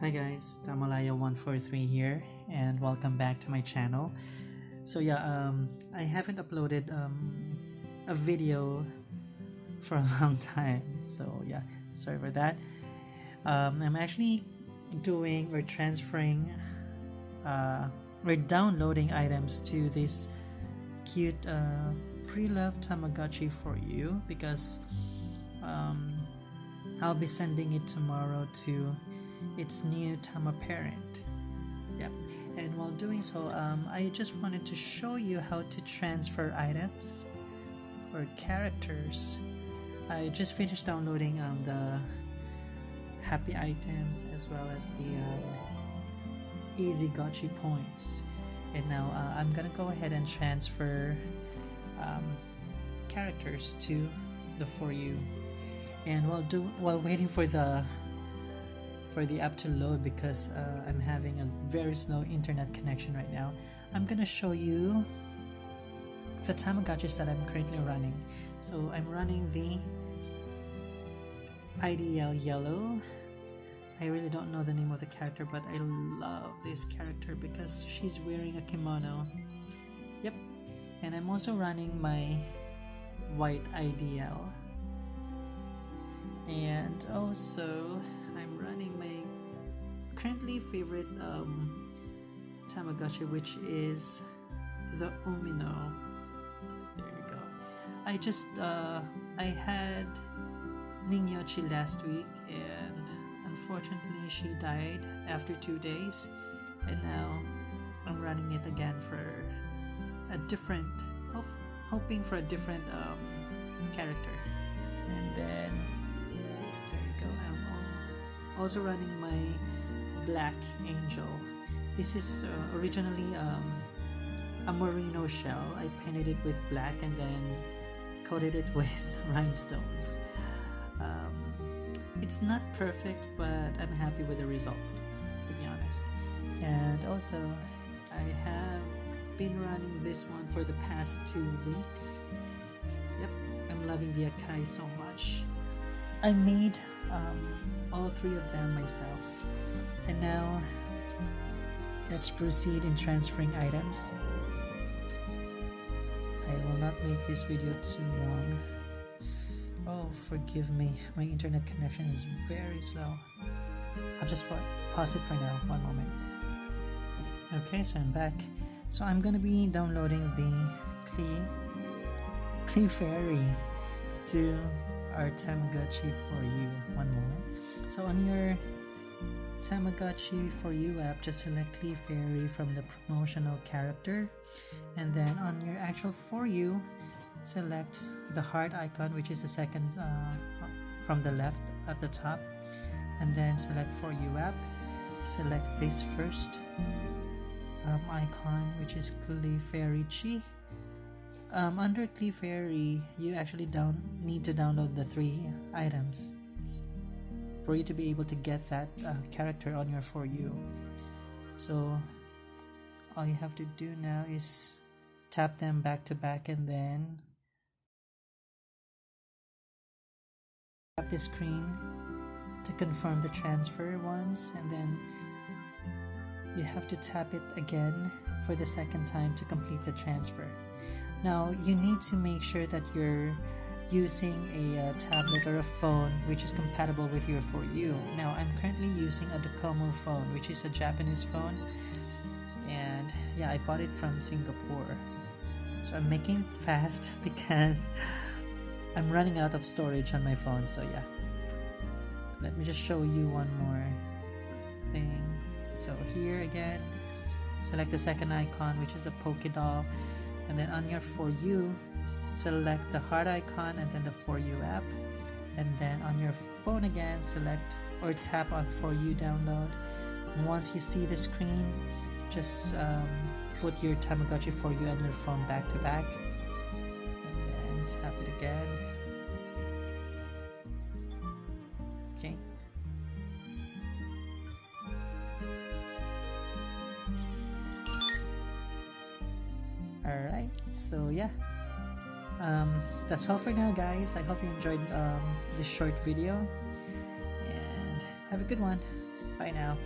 Hi guys, Tamalaya143 here and welcome back to my channel. So yeah, um, I haven't uploaded um, a video for a long time. So yeah, sorry for that. Um, I'm actually doing or transferring uh, or downloading items to this cute uh, pre-loved Tamagotchi for you because um, I'll be sending it tomorrow to its new Tama parent. Yeah, and while doing so, um, I just wanted to show you how to transfer items or characters. I just finished downloading um, the happy items as well as the um, easy gotchi points and now uh, I'm gonna go ahead and transfer um, characters to the for you and while do while waiting for the for the app to load because uh, I'm having a very slow internet connection right now. I'm gonna show you the Tamagotchis that I'm currently running. So I'm running the IDL yellow. I really don't know the name of the character but I love this character because she's wearing a kimono. Yep. And I'm also running my white IDL and also I'm my currently favorite um, Tamagotchi which is the Umino. There you go. I just uh, I had Ningyotchi last week and unfortunately she died after two days and now I'm running it again for a different hoping for a different um, character. And then also running my black angel. This is uh, originally um, a merino shell. I painted it with black and then coated it with rhinestones. Um, it's not perfect but I'm happy with the result to be honest. And also I have been running this one for the past two weeks. Yep I'm loving the Akai so much I made um, all three of them myself. And now, let's proceed in transferring items. I will not make this video too long. Oh, forgive me, my internet connection is very slow. I'll just pause it for now, one moment. Okay, so I'm back. So I'm gonna be downloading the Klee, Clefairy to our Tamagotchi for you. One moment. So on your Tamagotchi for you app, just select Clefairy from the promotional character, and then on your actual for you, select the heart icon, which is the second uh, from the left at the top, and then select for you app. Select this first um, icon, which is Clefairy Chi. Um, under Clefairy, you actually down need to download the three items for you to be able to get that uh, character on your for you. So all you have to do now is tap them back to back and then tap the screen to confirm the transfer once and then you have to tap it again for the second time to complete the transfer now you need to make sure that you're using a uh, tablet or a phone which is compatible with your For You. Now, I'm currently using a Docomo phone, which is a Japanese phone, and yeah, I bought it from Singapore. So I'm making it fast because I'm running out of storage on my phone, so yeah. Let me just show you one more thing. So here again, select the second icon, which is a Poké Doll, and then on your For You, select the heart icon and then the For You app. And then on your phone again, select or tap on For You download. And once you see the screen, just um, put your Tamagotchi For You on your phone back to back. And then tap it again. So yeah. Um, that's all for now guys. I hope you enjoyed um, this short video. And have a good one. Bye now.